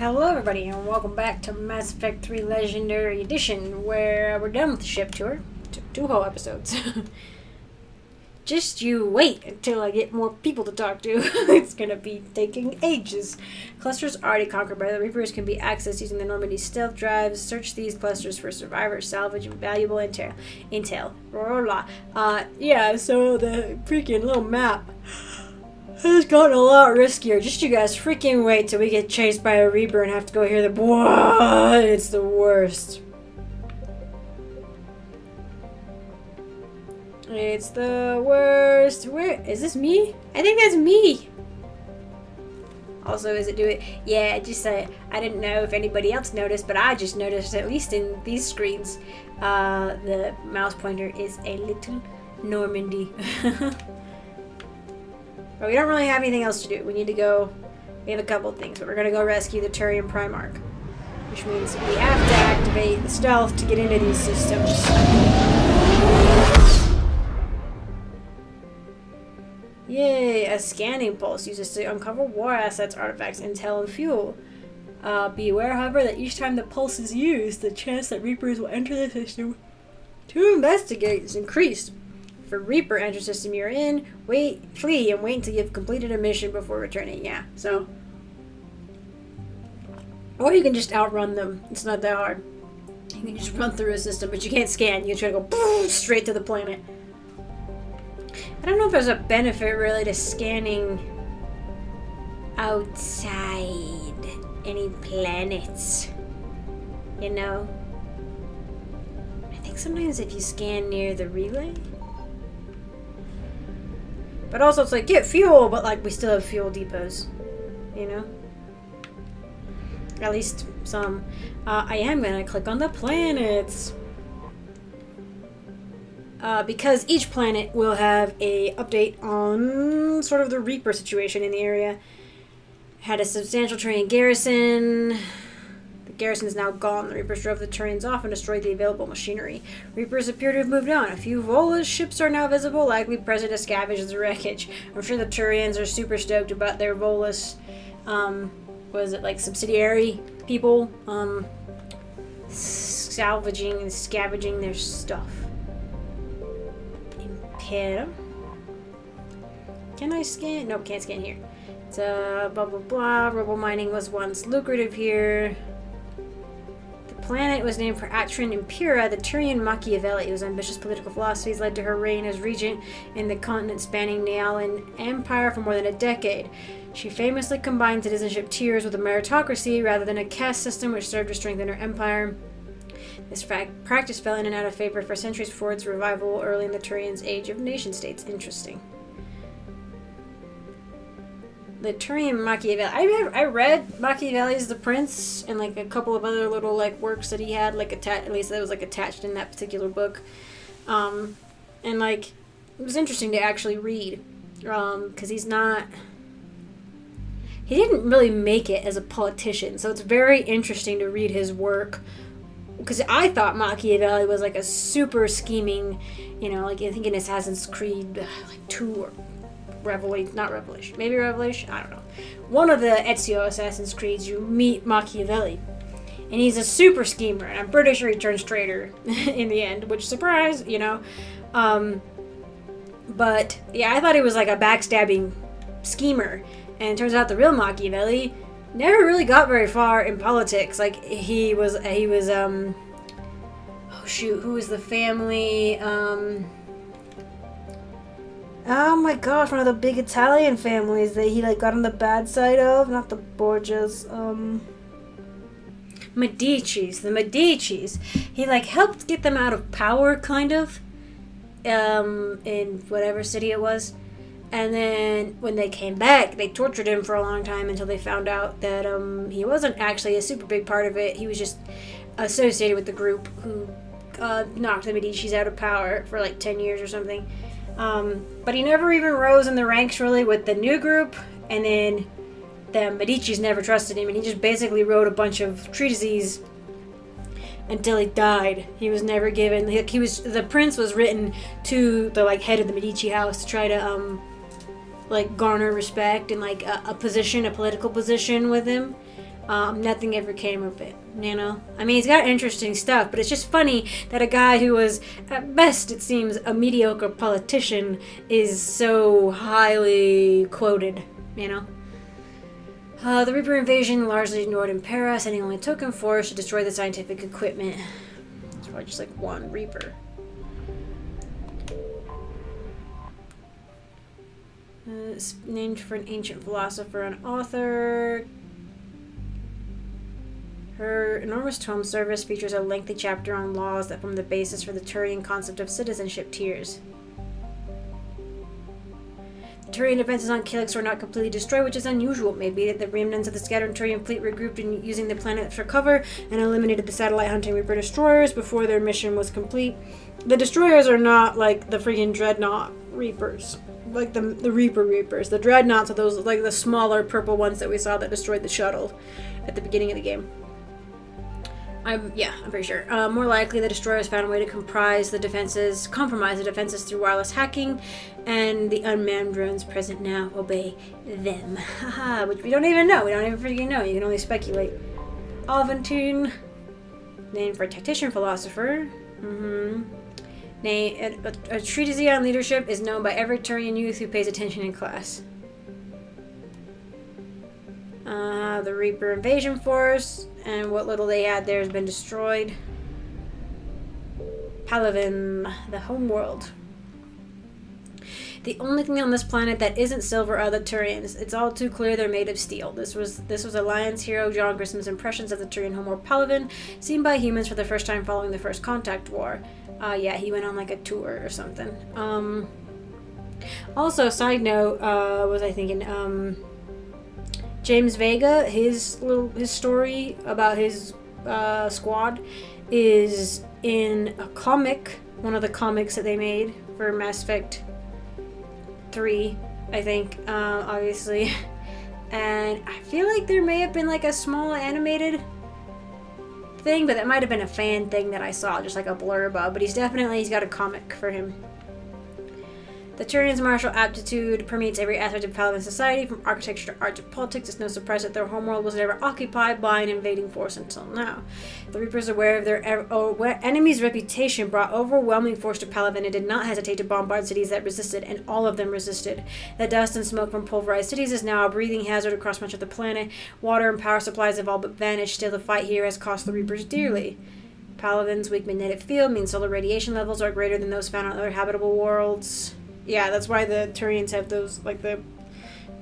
Hello, everybody, and welcome back to Mass Effect 3 Legendary Edition, where we're done with the ship tour. Took two whole episodes. Just you wait until I get more people to talk to. it's gonna be taking ages. Clusters already conquered by the Reapers can be accessed using the Normandy stealth drives. Search these clusters for survivors, salvage, and valuable intel. Intel. Blah, blah. Uh, yeah, so the freaking little map has gotten a lot riskier. Just you guys freaking wait till we get chased by a Reaper and have to go hear the what? It's the worst. It's the worst. Where is this me? I think that's me. Also, is it do it? Yeah, just uh, I didn't know if anybody else noticed, but I just noticed at least in these screens, uh, the mouse pointer is a little Normandy. But we don't really have anything else to do. We need to go... We have a couple things, but we're going to go rescue the Turian Primarch. Which means we have to activate the stealth to get into these systems. Yay! A scanning pulse uses to uncover war assets, artifacts, intel, and fuel. Uh, be aware, however, that each time the pulse is used, the chance that Reapers will enter the system to investigate is increased. For Reaper enter system you're in, wait, flee, and wait until you've completed a mission before returning. Yeah, so. Or you can just outrun them. It's not that hard. You can just run through a system, but you can't scan. You try to go straight to the planet. I don't know if there's a benefit really to scanning outside any planets. You know? I think sometimes if you scan near the relay, but also it's like, get fuel, but like we still have fuel depots. You know? At least some. Uh, I am gonna click on the planets. Uh, because each planet will have a update on sort of the Reaper situation in the area. Had a substantial Turian garrison. The garrison is now gone. The Reapers drove the Turians off and destroyed the available machinery. Reapers appear to have moved on. A few Volus ships are now visible, likely present to scavenge the wreckage. I'm sure the Turians are super stoked about their Volus, um, was it like subsidiary people, um, salvaging and scavenging their stuff. Impera. Can I scan? Nope, can't scan here. It's uh, blah blah blah. Rubble mining was once lucrative here planet was named for Atrin Impera, the Turian Machiavelli, whose ambitious political philosophies led to her reign as regent in the continent-spanning Nealan Empire for more than a decade. She famously combined citizenship tiers with a meritocracy rather than a caste system which served to strengthen her empire. This practice fell in and out of favor for centuries before its revival early in the Turians' age of nation-states. Interesting the Turian Machiavelli. I read, I read Machiavelli's The Prince and like a couple of other little like works that he had like attached. At least that was like attached in that particular book, um, and like it was interesting to actually read because um, he's not. He didn't really make it as a politician, so it's very interesting to read his work. Because I thought Machiavelli was like a super scheming, you know, like I think in Assassin's Creed like two or Revelation, not Revelation, maybe Revelation, I don't know. One of the Ezio Assassin's Creeds, you meet Machiavelli. And he's a super schemer, and I'm pretty sure he turns traitor in the end, which, surprise, you know. Um, but, yeah, I thought he was like a backstabbing schemer. And turns out the real Machiavelli never really got very far in politics. Like, he was, he was, um, oh shoot, who was the family, um, Oh my gosh, one of the big Italian families that he like got on the bad side of, not the Borgias, um Medici's, the Medici's. He like helped get them out of power kind of um in whatever city it was. And then when they came back, they tortured him for a long time until they found out that um he wasn't actually a super big part of it. He was just associated with the group who uh, knocked the Medici's out of power for like 10 years or something. Um, but he never even rose in the ranks really with the new group, and then the Medici's never trusted him, and he just basically wrote a bunch of treatises until he died. He was never given. He, he was the prince was written to the like head of the Medici house to try to um like garner respect and like a, a position, a political position with him. Um, nothing ever came of it, you know? I mean, he's got interesting stuff, but it's just funny that a guy who was, at best, it seems, a mediocre politician is so highly quoted, you know? Uh, the Reaper invasion largely ignored in Impera, sending only token force to destroy the scientific equipment. It's probably just like one Reaper. Uh, it's named for an ancient philosopher and author. Her enormous tome service features a lengthy chapter on laws that form the basis for the Turian concept of citizenship tiers. The Turian defenses on Calyx were not completely destroyed, which is unusual. Maybe that the remnants of the scattered Turian fleet regrouped in using the planet for cover and eliminated the satellite hunting Reaper destroyers before their mission was complete. The destroyers are not like the freaking dreadnought Reapers like the the Reaper Reapers. The dreadnoughts are those like the smaller purple ones that we saw that destroyed the shuttle at the beginning of the game. I'm yeah, I'm pretty sure. Uh, more likely, the destroyers found a way to comprise the defenses, compromise the defenses through wireless hacking, and the unmanned drones present now obey them. Haha, which we don't even know. We don't even freaking know. You can only speculate. Aventine, named for a tactician philosopher. Mm-hmm. Nay, a, a, a treatise on leadership is known by every Turian youth who pays attention in class. Uh, the Reaper invasion force, and what little they had there has been destroyed. Palaven, the homeworld. The only thing on this planet that isn't silver are the Turians. It's all too clear they're made of steel. This was this was Alliance hero Jon Grissom's impressions of the Turian homeworld Palaven, seen by humans for the first time following the First Contact War. Uh, yeah, he went on like a tour or something. Um, also, side note, uh, was I thinking, um, James Vega, his little his story about his uh, squad is in a comic, one of the comics that they made for Mass Effect Three, I think, uh, obviously. And I feel like there may have been like a small animated thing, but that might have been a fan thing that I saw, just like a blurb of. But he's definitely, he's got a comic for him. The Turian's martial aptitude permeates every aspect of Palaven society, from architecture to art to politics. It's no surprise that their homeworld was never occupied by an invading force until now. The Reapers, aware of their oh, enemy's reputation, brought overwhelming force to Palaven and did not hesitate to bombard cities that resisted, and all of them resisted. The dust and smoke from pulverized cities is now a breathing hazard across much of the planet. Water and power supplies have all but vanished. Still, the fight here has cost the Reapers dearly. Palaven's weak magnetic field means solar radiation levels are greater than those found on other habitable worlds yeah, that's why the Turians have those like the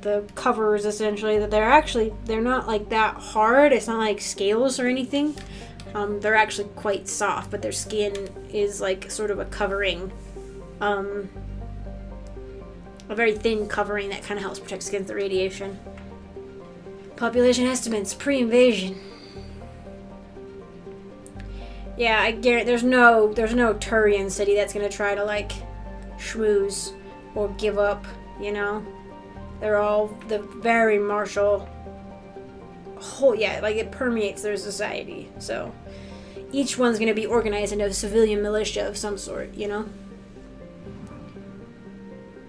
the covers essentially that they're actually they're not like that hard. It's not like scales or anything. Um, they're actually quite soft, but their skin is like sort of a covering, um, a very thin covering that kind of helps protect against the radiation. Population estimates pre-invasion. Yeah, I guarantee there's no there's no Turian city that's gonna try to like schmooze or give up, you know? They're all the very martial whole yeah, like it permeates their society. So each one's gonna be organized into a civilian militia of some sort, you know?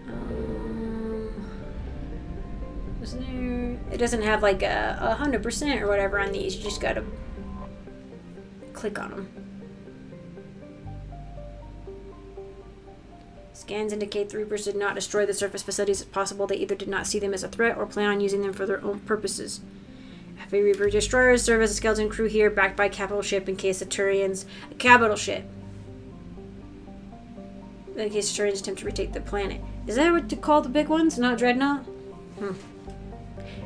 Um, it doesn't have like a hundred percent or whatever on these, you just gotta click on them. Scans indicate the Reapers did not destroy the surface facilities. It's possible they either did not see them as a threat or plan on using them for their own purposes. Heavy Reaper destroyers serve as a skeleton crew here, backed by capital ship in case the Turians... A capital ship! In case the Turians attempt to retake the planet. Is that what to call the big ones? Not Dreadnought? Hmm.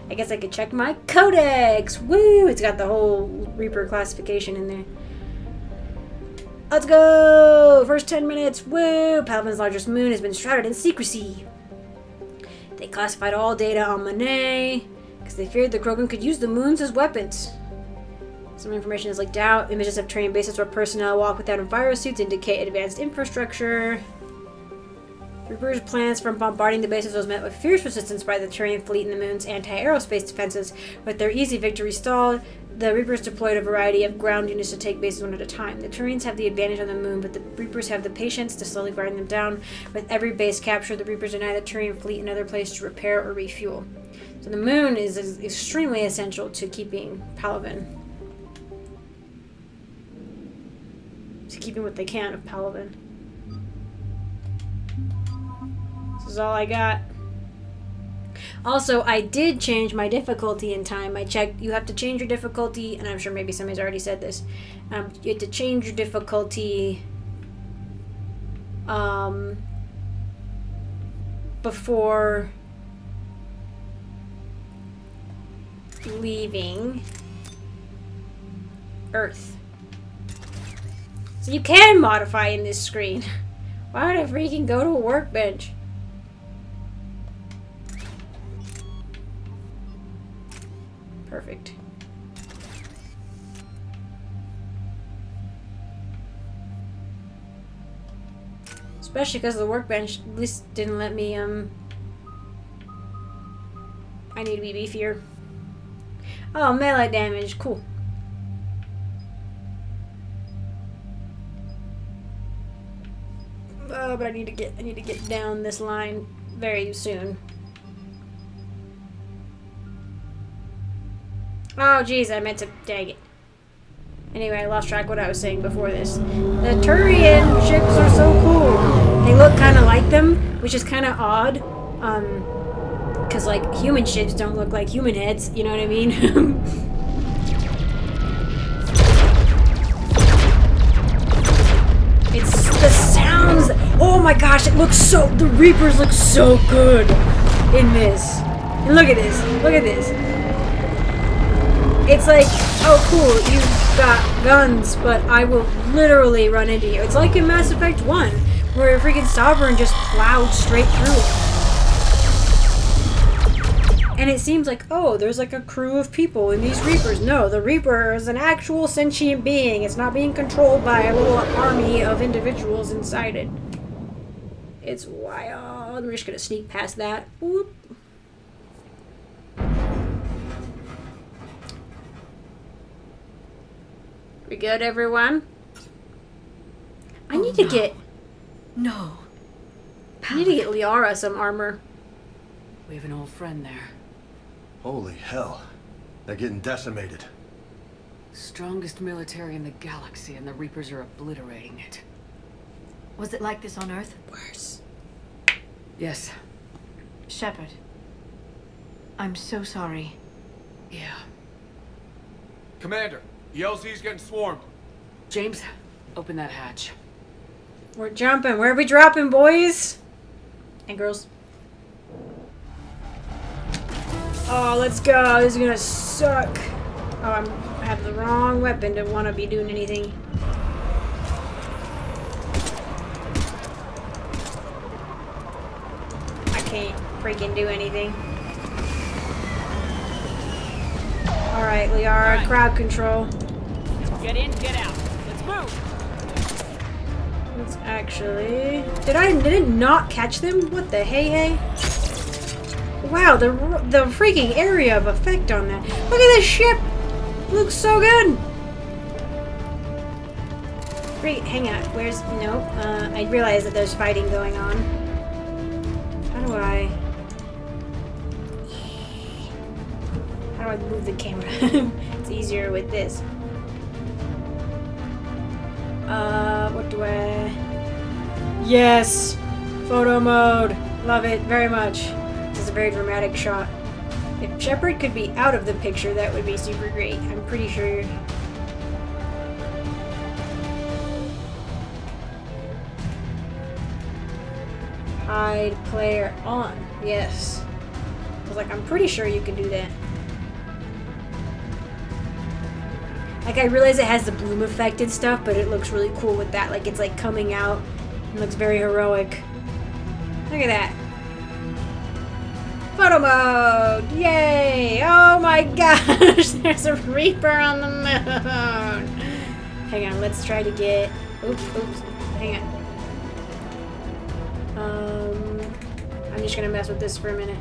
I guess I could check my codex! Woo! It's got the whole Reaper classification in there. Let's go! First 10 minutes, woo! Palaven's largest moon has been shrouded in secrecy. They classified all data on Menae because they feared the Krogan could use the moons as weapons. Some information is leaked out. Images of training bases where personnel walk without envirosuits indicate advanced infrastructure. Reaper's plans for bombarding the bases was met with fierce resistance by the Turian fleet and the moon's anti-aerospace defenses. With their easy victory stalled, the Reapers deployed a variety of ground units to take bases one at a time. The Turians have the advantage on the moon, but the Reapers have the patience to slowly grind them down. With every base captured, the Reapers deny the Turian fleet another place to repair or refuel. So the moon is, extremely essential to keeping Palaven. To keeping what they can of Palaven. This is all I got. Also, I did change my difficulty in time. I checked. You have to change your difficulty, and I'm sure maybe somebody's already said this. Um, you have to change your difficulty um, before leaving Earth. So you can modify in this screen. Why would I freaking go to a workbench? Especially because the workbench at least didn't let me, um... I need to be beefier. Oh, melee damage. Cool. Oh, but I need to get I need to get down this line very soon. Oh, jeez, I meant to... Dang it. Anyway, I lost track what I was saying before this. The Turian ships are so cool. They look kind of like them, which is kind of odd. Um, because, like, human ships don't look like human heads, you know what I mean? it's the sounds. Oh my gosh, it looks so... The Reapers look so good in this. And look at this. Look at this it's like, oh cool, you've got guns, but I will literally run into you. It's like in Mass Effect 1, where a freaking Sovereign just plowed straight through And it seems like, oh, there's like a crew of people in these Reapers. No, the Reaper is an actual sentient being. It's not being controlled by a little army of individuals inside it. It's wild. We're just gonna sneak past that. Whoop. We good, everyone? I oh, need oh, to get... No. I need to get Liara some armor. We have an old friend there. Holy hell. They're getting decimated. Strongest military in the galaxy, and the Reapers are obliterating it. Was it like this on Earth? Worse. Yes. Shepard. I'm so sorry. Yeah. Commander, ELZ's getting swarmed. James, open that hatch. We're jumping. Where are we dropping, boys? And girls. Oh, let's go. This is gonna suck. Oh, I'm, I have the wrong weapon to want to be doing anything. I can't freaking do anything. Alright, Liara, right. crowd control. Get in, get out. Let's move. Let's actually... Did I did it not catch them? What the hey hey? Wow, the the freaking area of effect on that. Look at this ship! looks so good! Great, hang on. Where's... Nope. Uh, I realize that there's fighting going on. How do I... How do I move the camera? it's easier with this. Uh, what do I... Yes! Photo mode! Love it very much. This is a very dramatic shot. If Shepard could be out of the picture, that would be super great. I'm pretty sure... Hide player on. Yes. I was like, I'm pretty sure you can do that. Like, I realize it has the bloom effect and stuff, but it looks really cool with that. Like, it's, like, coming out. It looks very heroic. Look at that. Photo mode! Yay! Oh my gosh! There's a Reaper on the moon! Hang on, let's try to get... Oops, oops. Hang on. Um, I'm just gonna mess with this for a minute.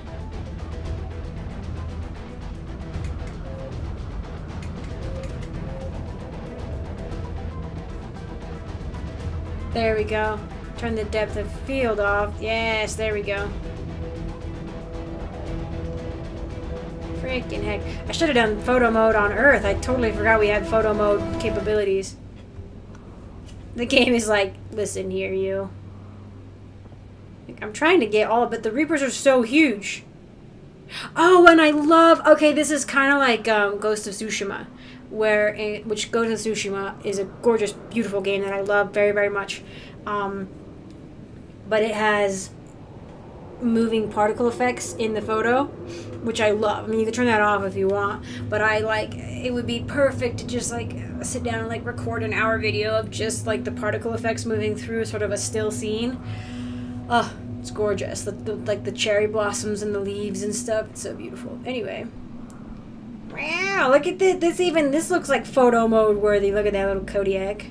There we go. Turn the depth of field off. Yes, there we go. Freaking heck. I should have done photo mode on Earth. I totally forgot we had photo mode capabilities. The game is like, listen here, you. I'm trying to get all, but the Reapers are so huge. Oh, and I love. Okay, this is kind of like um, Ghost of Tsushima, where eh, which Ghost of Tsushima is a gorgeous, beautiful game that I love very, very much. Um, but it has moving particle effects in the photo, which I love. I mean, you can turn that off if you want, but I like it would be perfect to just like sit down and like record an hour video of just like the particle effects moving through sort of a still scene. Oh, it's gorgeous. The, the, like the cherry blossoms and the leaves and stuff. It's so beautiful. Anyway. Wow, look at this. This even, this looks like photo mode worthy. Look at that little Kodiak.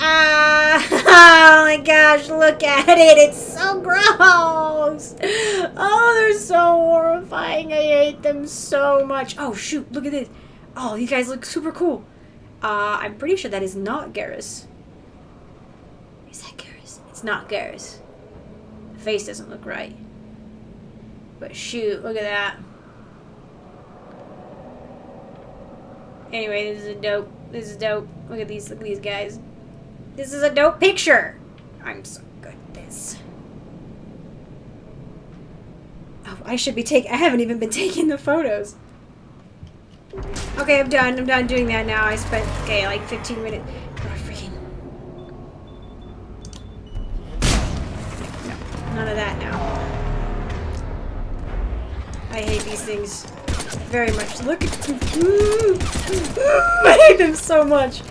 Ah, oh my gosh, look at it. It's so gross. Oh, they're so horrifying. I hate them so much. Oh, shoot, look at this. Oh, you guys look super cool. Uh, I'm pretty sure that is not Garrus. Is that Garrus? It's not Garrus. The face doesn't look right. But shoot, look at that. Anyway, this is a dope. This is dope. Look at these. Look at these guys. This is a dope picture. I'm so good at this. Oh, I should be taking. I haven't even been taking the photos. Okay, I'm done. I'm done doing that now. I spent okay like 15 minutes. Oh, freaking. No, none of that now. I hate these things very much. Look at them. I hate them so much.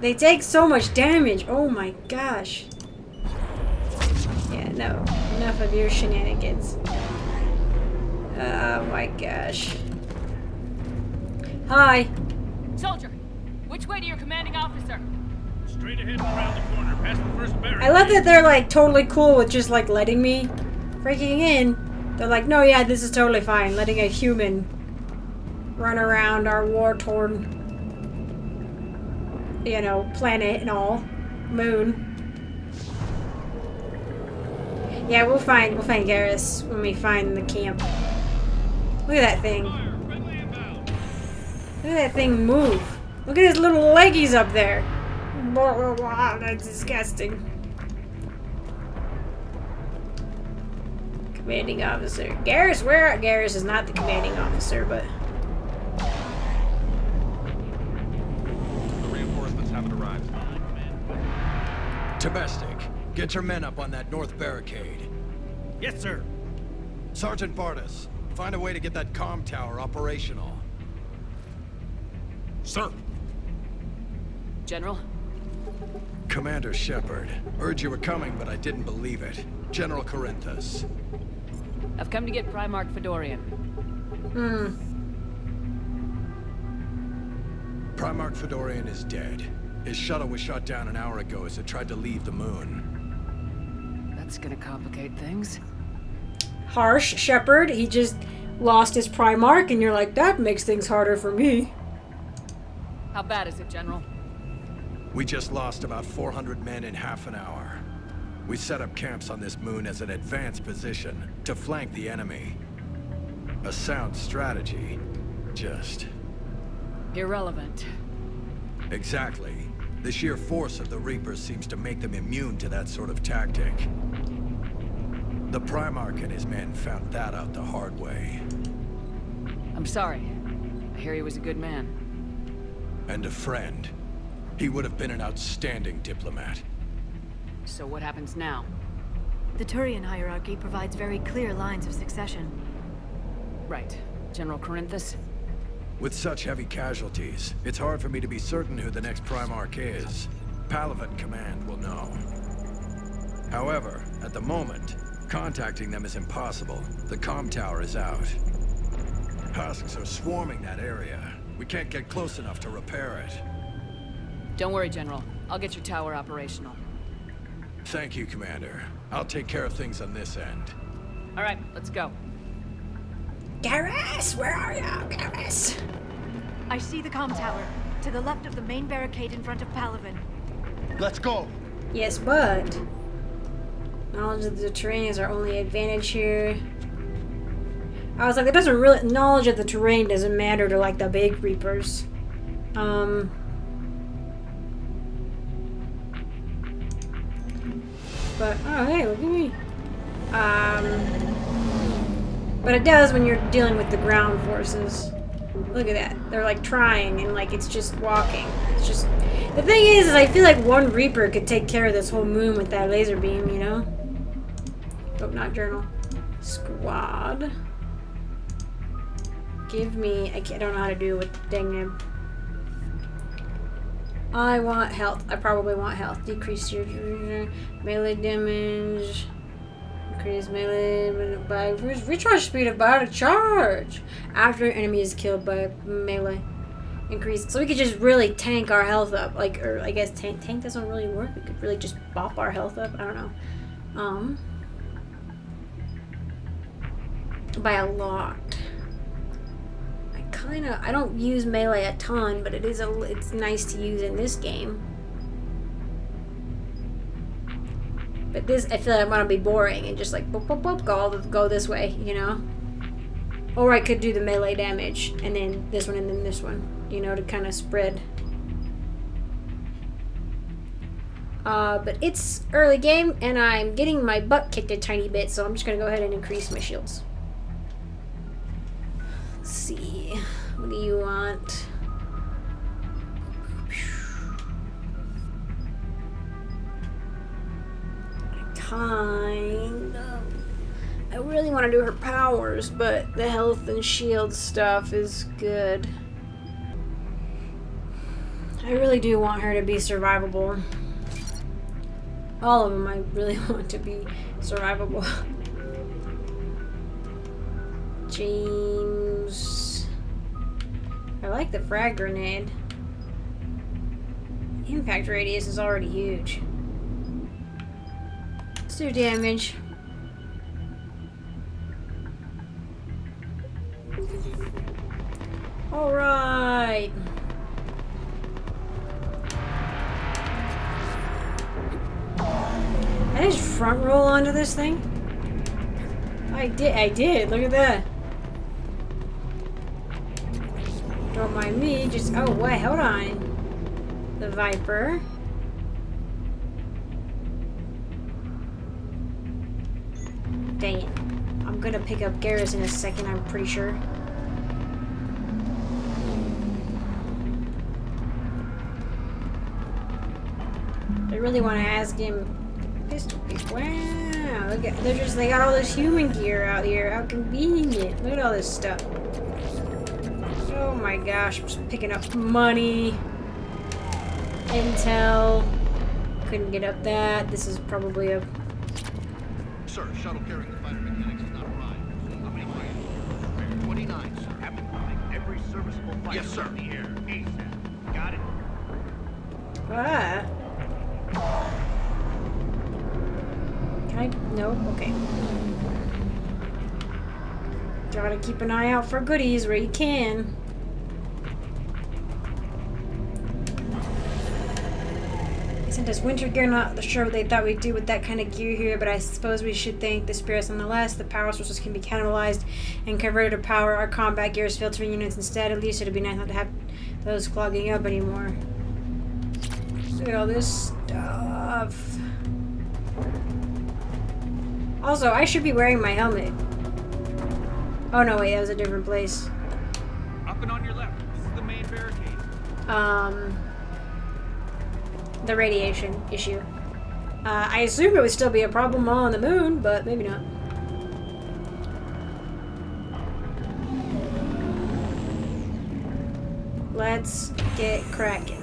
They take so much damage. Oh my gosh. Yeah, no. Enough of your shenanigans. Oh my gosh. Hi. Soldier, which way to your commanding officer? I love that they're like totally cool with just like letting me freaking in. They're like, no, yeah, this is totally fine. Letting a human run around our war torn, you know, planet and all, moon. Yeah, we'll find we'll find Garrus when we find the camp. Look at that thing. Fire, friendly inbound. Look at that thing move. Look at his little leggies up there. Blah, blah, blah. That's disgusting. Commanding officer. Garrus, where? Are Garrus is not the commanding officer, but. The reinforcements haven't arrived. Domestic, get your men up on that north barricade. Yes, sir. Sergeant Vardis, find a way to get that comm tower operational. Sir! General? Commander Shepard, heard you were coming, but I didn't believe it. General Corinthus. I've come to get Primarch Fedorian. Hmm. Primarch Fedorian is dead. His shuttle was shot down an hour ago as it tried to leave the moon. That's gonna complicate things. Harsh, Shepard. He just lost his Primarch, and you're like, that makes things harder for me. How bad is it, General? We just lost about 400 men in half an hour. We set up camps on this moon as an advanced position to flank the enemy. A sound strategy. Just... Irrelevant. Exactly. The sheer force of the Reapers seems to make them immune to that sort of tactic. The Primarch and his men found that out the hard way. I'm sorry. I hear he was a good man. And a friend. He would have been an outstanding diplomat. So what happens now? The Turian hierarchy provides very clear lines of succession. Right. General Corinthus? With such heavy casualties, it's hard for me to be certain who the next Primarch is. Palaven Command will know. However, at the moment, contacting them is impossible. The comm tower is out. Husks are swarming that area. We can't get close enough to repair it. Don't worry, General. I'll get your tower operational. Thank you, Commander. I'll take care of things on this end. All right, let's go. Garrus, where are you, Garrus? I see the comm tower, to the left of the main barricade in front of Palaven. Let's go. Yes, but Knowledge of the terrain is our only advantage here. I was like, it doesn't really knowledge of the terrain doesn't matter to like the big reapers. Um But oh hey, look at me. Um But it does when you're dealing with the ground forces. Look at that. They're like trying and like it's just walking. It's just the thing is, is I feel like one Reaper could take care of this whole moon with that laser beam, you know? Oh, not journal. Squad. Give me. I, I don't know how to do it with dang name. I want health. I probably want health. Decrease your melee damage. Increase melee by recharge speed about a charge after enemy is killed by melee. Increase so we could just really tank our health up. Like, or I guess tank tank doesn't really work. We could really just bop our health up. I don't know. Um, by a lot. I kind of I don't use melee a ton, but it is a it's nice to use in this game. But this, I feel like I'm gonna be boring and just like boop, boop, boop, go go this way, you know. Or I could do the melee damage and then this one and then this one, you know, to kind of spread. Uh, but it's early game and I'm getting my butt kicked a tiny bit, so I'm just gonna go ahead and increase my shields. What do you want? kind of. I really want to do her powers, but the health and shield stuff is good. I really do want her to be survivable. All of them I really want to be survivable. James. I like the frag grenade. Impact radius is already huge. Let's do damage. Alright. I just front roll onto this thing? I did, I did, look at that. Don't mind me, just, oh wait, hold on. The Viper. Dang it. I'm gonna pick up Garrus in a second, I'm pretty sure. I really want to ask him. Pistol Wow, look at they're just they got all this human gear out here. How convenient! Look at all this stuff. Oh my gosh, I'm just picking up money, intel. Couldn't get up that. This is probably a Sir, shuttle carrying the fighter mechanics has not arrived. How many are 29, sir. Have it coming. Every serviceable fighter yes, sir. in the air. ASAP. Got it? Ah. Can I? No? Okay. Gotta keep an eye out for goodies where you can. Sent us winter gear, not sure what they thought we'd do with that kind of gear here, but I suppose we should thank the spirits nonetheless. The power sources can be cannibalized and converted to power our combat gear's filtering units instead. At least it'd be nice not to have those clogging up anymore. Look at all this stuff. Also, I should be wearing my helmet. Oh no, wait, that was a different place. Up and on your left. This is the main barricade. Um, the radiation issue. Uh, I assume it would still be a problem on the moon, but maybe not. Let's get cracking.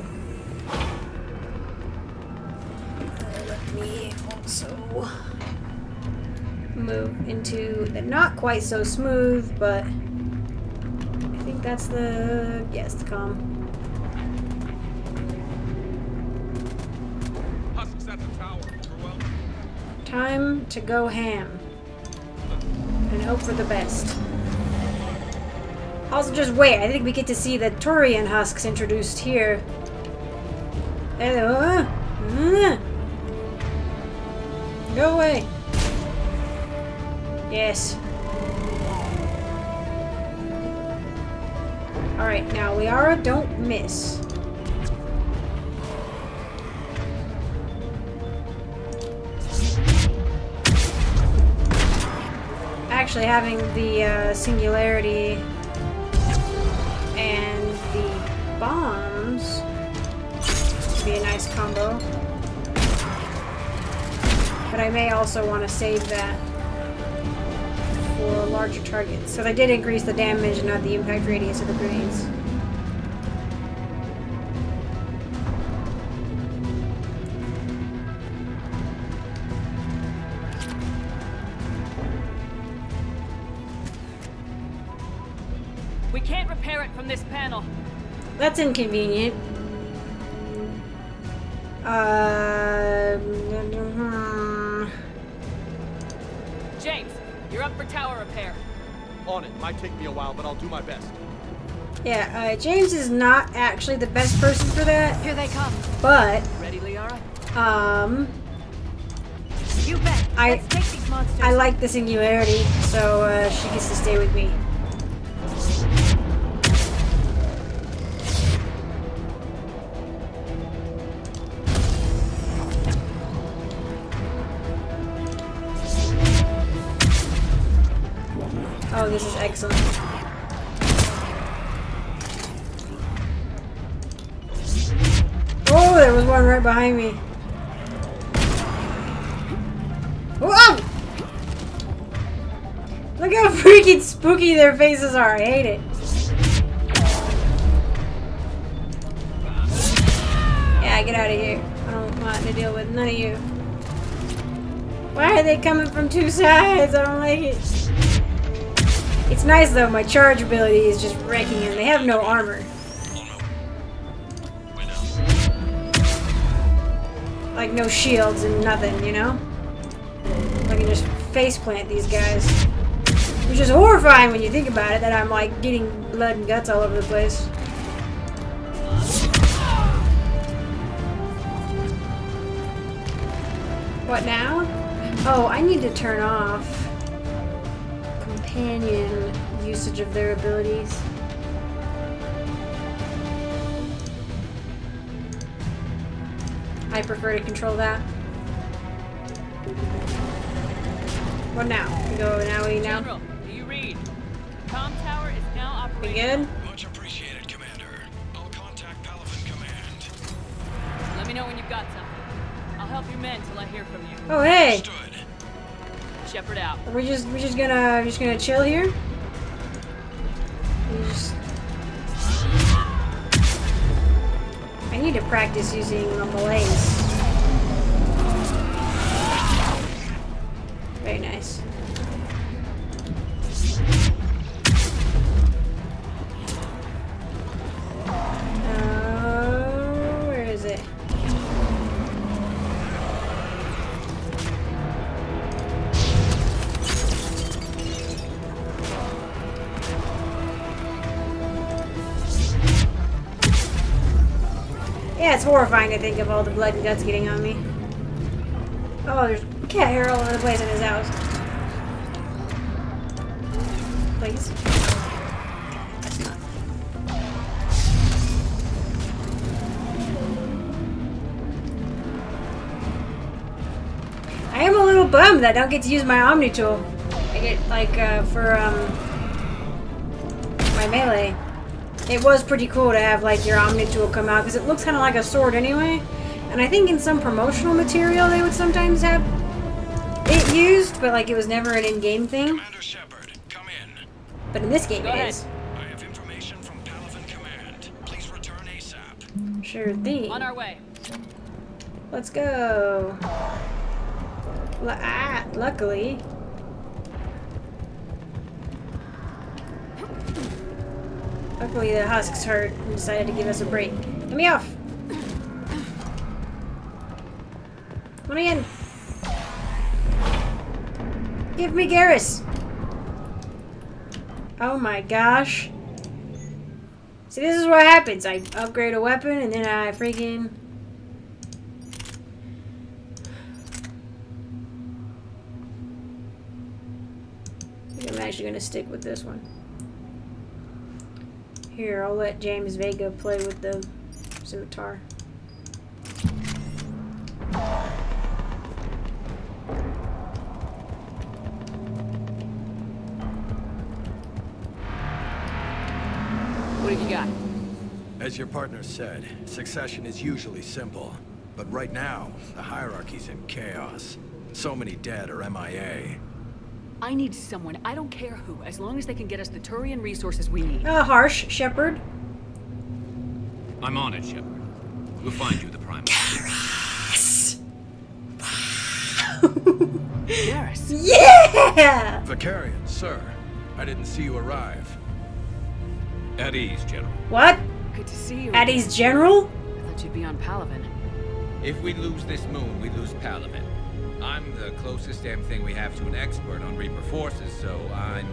let me also move into the not quite so smooth, but I think that's the, yes, the. Time to go ham. And hope for the best. Also, just wait. I think we get to see the Turian husks introduced here. Are. Uh, Go away. Yes. Alright, now we are Liara, don't miss. Actually, having the uh, singularity and the bombs would be a nice combo. But I may also want to save that for larger targets. So they did increase the damage and not the impact radius of the grenades. We can't repair it from this panel. That's inconvenient. Uh, James, you're up for tower repair. On it. Might take me a while, but I'll do my best. yeah, uh, James is not actually the best person for that, Here they come. but, Ready, Liara? um, You bet. I- Let's take these monsters. I like the singularity, so uh, she gets to stay with me. Me. Whoa! Look how freaking spooky their faces are. I hate it. Yeah, get out of here. I don't want to deal with none of you. Why are they coming from two sides? I don't like it. It's nice though, my charge ability is just wrecking them. They have no armor. Like no shields and nothing, you know? I can just face plant these guys. Which is horrifying when you think about it, that I'm like getting blood and guts all over the place. What now? Oh, I need to turn off companion usage of their abilities. I prefer to control that. What now? We go now we now General, do you read? Com tower is now we operational. Much appreciated, Commander. I'll contact Palaven Command. Let me know when you've got something. I'll help your men till I hear from you. Oh hey! Stood. Shepard out. Are we just we just gonna we just gonna chill here? We just need to practice using the melee. Very nice. Horrifying to think of all the blood and guts getting on me. Oh, there's cat hair all over the place in his house. Please. I am a little bummed that I don't get to use my Omni tool. I get like uh, for um my melee. It was pretty cool to have like your Omni tool come out because it looks kind of like a sword anyway. And I think in some promotional material they would sometimes have it used, but like it was never an in-game thing. Commander Shepard, come in. But in this game Go it ahead. is. I have information from Palaven Command. Please return ASAP. Sure thing. On our way. Let's go. Lu- ah, luckily. Luckily the husks hurt and decided to give us a break. Get me off! Let me in! Give me Garrus! Oh my gosh. See, this is what happens. I upgrade a weapon and then I freaking... I'm actually gonna stick with this one. Here, I'll let James Vega play with the scimitar. What have you got? As your partner said, succession is usually simple. But right now, the hierarchy's in chaos. So many dead or MIA. I need someone, I don't care who, as long as they can get us the Turian resources we need. Uh, harsh, Shepard. I'm on it, Shepard. We'll find you the Primarch. Garrus. Yeah! Vakarian, sir. I didn't see you arrive. At ease, General. What? Good to see you. At ease, general? I thought you'd be on Palaven. If we lose this moon, we lose Palaven. I'm the closest damn thing we have to an expert on Reaper forces, so I'm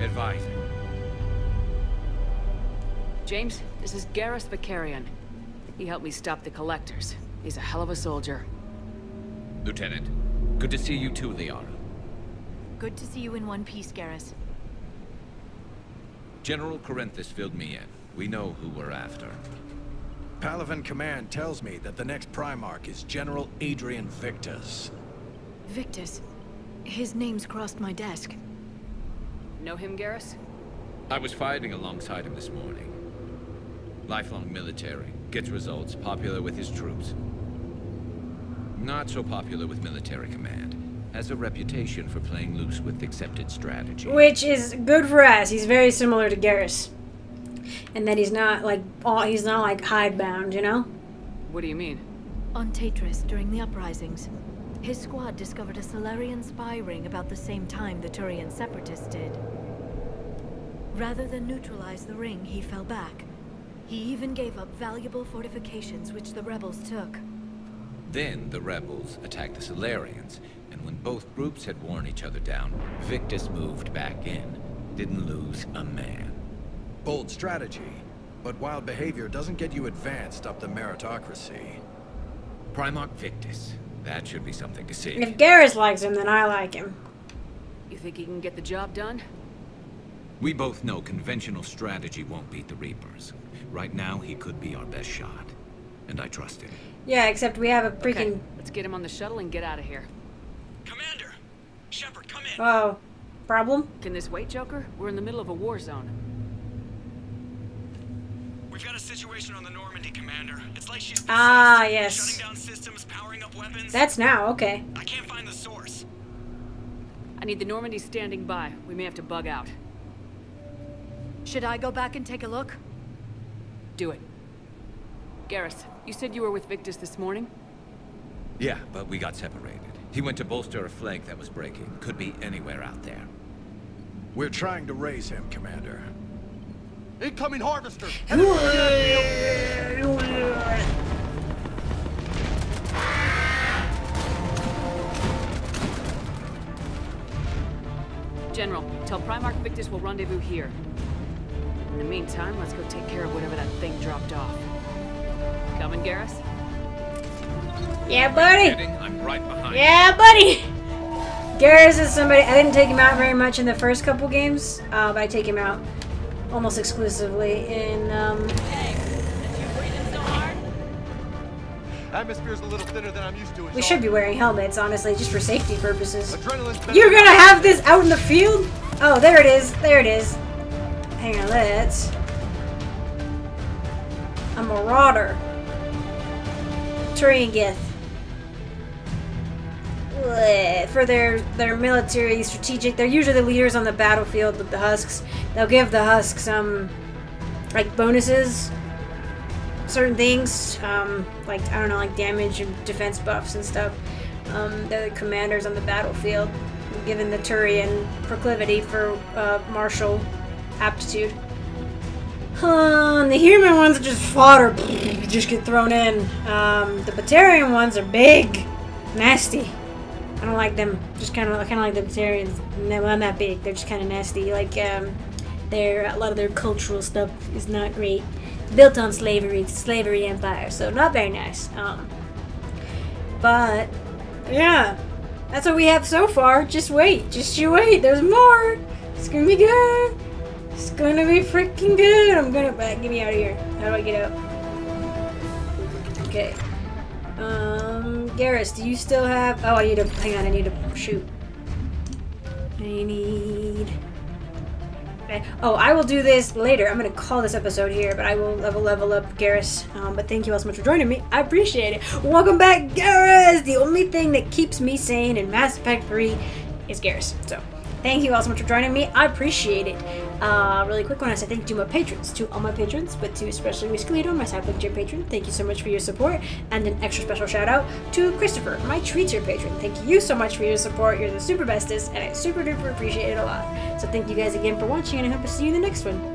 advising. James, this is Garrus Vakarian. He helped me stop the Collectors. He's a hell of a soldier. Lieutenant, good to see you too, Liara. Good to see you in one piece, Garrus. General Corinthus filled me in. We know who we're after. Palaven Command tells me that the next Primarch is General Adrian Victus. Victus. His name's crossed my desk. Know him, Garrus? I was fighting alongside him this morning. Lifelong military, gets results, popular with his troops. Not so popular with military command. Has a reputation for playing loose with accepted strategy. Which is good for us. He's very similar to Garrus. And that he's not like all he's not like hidebound, you know? What do you mean? On Taetrus, during the uprisings, his squad discovered a Salarian spy ring about the same time the Turian separatists did. Rather than neutralize the ring, he fell back. He even gave up valuable fortifications which the rebels took. Then the rebels attacked the Salarians, and when both groups had worn each other down, Victus moved back in. Didn't lose a man. Bold strategy, but wild behavior doesn't get you advanced up the meritocracy. Primarch Victus. That should be something to see. If Garrus likes him, then I like him. You think he can get the job done? We both know conventional strategy won't beat the Reapers. Right now, he could be our best shot. And I trust him. Yeah, except we have a freaking Okay, let's get him on the shuttle and get out of here. Commander! Shepard, come in! Oh. Problem? Can this wait, Joker? We're in the middle of a war zone. We've got a situation on the Normandy, Commander. It's like she's Ah, yes. shutting down systems, powering up weapons. That's now, okay. I can't find the source. I need the Normandy standing by. We may have to bug out. Should I go back and take a look? Do it. Garrus, you said you were with Victus this morning? Yeah, but we got separated. He went to bolster a flank that was breaking. Could be anywhere out there. We're trying to raise him, Commander. Incoming harvester! General, tell Primarch Victus we'll rendezvous here. In the meantime, let's go take care of whatever that thing dropped off. Coming, Garrus? Yeah, buddy. I'm right behind. Yeah, buddy. Garrus is somebody I didn't take him out very much in the first couple games, uh, but I take him out almost exclusively in. Um, Atmosphere's a little thinner than I'm used to. we should be wearing helmets, honestly, just for safety purposes. You're gonna have this out in the field? Oh, there it is. There it is. Hang on, let's. A marauder. Turingith. Bleh. For their their military strategic, they're usually the leaders on the battlefield with the husks. They'll give the husks um like bonuses, certain things, um, like I don't know, like damage and defense buffs and stuff. Um, they're the commanders on the battlefield, given the Turian proclivity for uh, martial aptitude. Uh, the human ones are just fodder, just get thrown in. Um, the Batarian ones are big, nasty. I don't like them. Just kind of, kind of like the Batarians. No, I'm not big. They're just kind of nasty. Like um, their a lot of their cultural stuff is not great. Built on slavery, slavery empire, so not very nice. Um, but yeah, that's what we have so far. Just wait, just you wait. There's more. It's gonna be good. It's gonna be freaking good. I'm gonna back. Get me out of here. How do I get out? Okay. Um, Garrus, do you still have? Oh, I need to. Hang on. I need to shoot. I need. Okay. Oh, I will do this later. I'm gonna call this episode here, but I will level level up Garrus. Um, but thank you all so much for joining me. I appreciate it. Welcome back, Garrus. The only thing that keeps me sane in Mass Effect 3 is Garrus. So. Thank you all so much for joining me. I appreciate it. Uh, really quick, when I say thank you to my patrons, to all my patrons, but to especially Whiskleto, my Cyclic Tier patron. Thank you so much for your support, and an extra special shout out to Christopher, my Tree Tier patron. Thank you so much for your support. You're the super bestest, and I super duper appreciate it a lot. So thank you guys again for watching, and I hope to see you in the next one.